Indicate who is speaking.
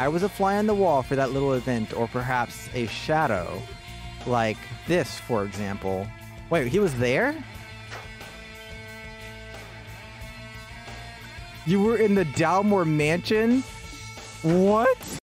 Speaker 1: I was a fly on the wall for that little event, or perhaps a shadow, like this, for example. Wait, he was there? You were in the Dalmore mansion? What?